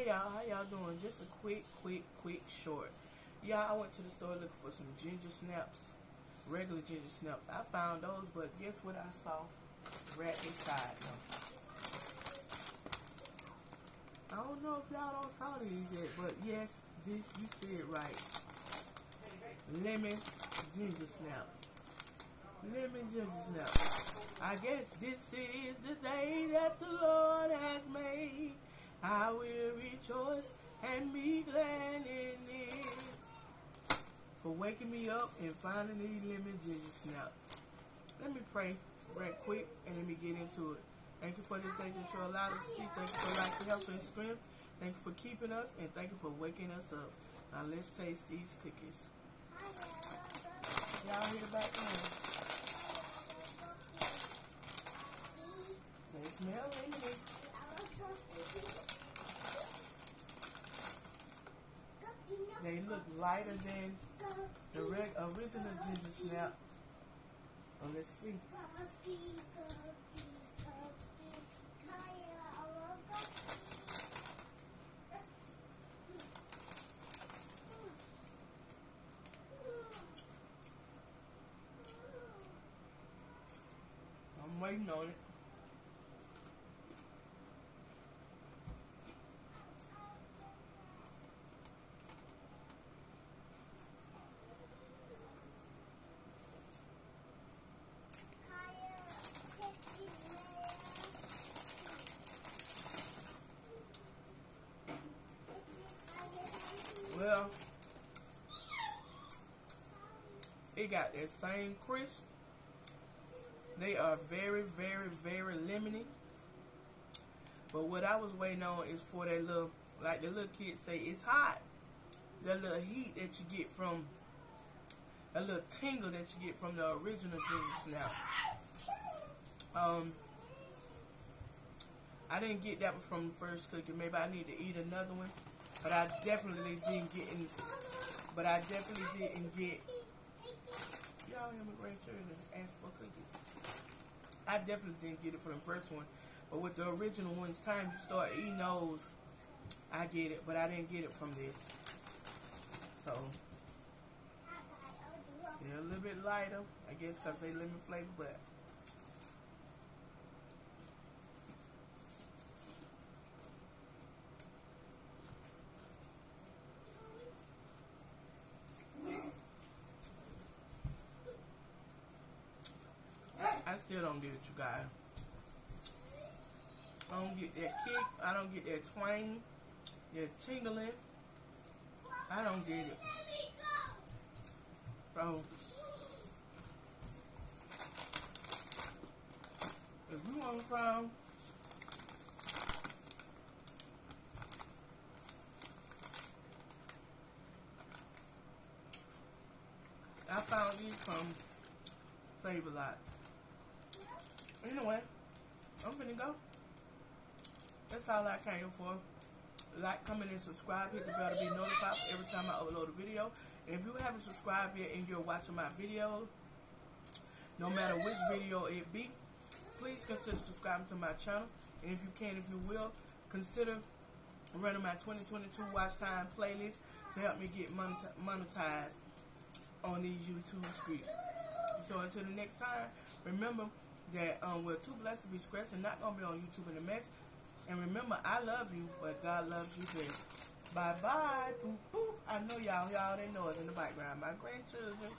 Hey y'all, how y'all doing? Just a quick, quick, quick short. Y'all, I went to the store looking for some ginger snaps, regular ginger snaps. I found those, but guess what I saw? Right inside them. I don't know if y'all don't saw these yet, but yes, this you see it right. Lemon ginger snaps. Lemon ginger snaps. I guess this is the day that the Lord has made. I will rejoice and be glad in it. For waking me up and finding these lemon ginger snap. Let me pray right quick and let me get into it. Thank you for this day that you allowed us to see. Thank you for life, health, and strength. Thank you for keeping us and thank you for waking us up. Now let's taste these cookies. Y'all hear the background? They smell. They look lighter than the original ginger snap. Well, let's see. I'm waiting on it. Well, it got that same crisp. They are very, very, very lemony. But what I was waiting on is for that little, like the little kids say, it's hot. That little heat that you get from, a little tingle that you get from the original ginger snap. Um, I didn't get that from the first cookie. Maybe I need to eat another one. But I definitely didn't get any, but I definitely didn't get, y'all hear my grandchildren ask for cookies. I definitely didn't get it from the first one. But with the original ones, time you start eating those, I get it. But I didn't get it from this. So, they're a little bit lighter, I guess because they lemon flavor, but I still don't get it, you guys. I don't get that kick. I don't get that twang, that tingling. I don't get it. Bro. if you want to try I found these from Save a Lot. Anyway, I'm gonna go. That's all I came for. Like, comment, and subscribe. Hit the bell to be notified every time I upload a video. And if you haven't subscribed yet and you're watching my video, no matter which video it be, please consider subscribing to my channel. And if you can, if you will, consider running my 2022 watch time playlist to help me get monetized on these YouTube streets. So until the next time, remember that um, we're too blessed to be stressed and not going to be on YouTube in a mess. And remember, I love you, but God loves you best. Bye-bye. Boop, boop. I know y'all, y'all, they know it in the background. My grandchildren.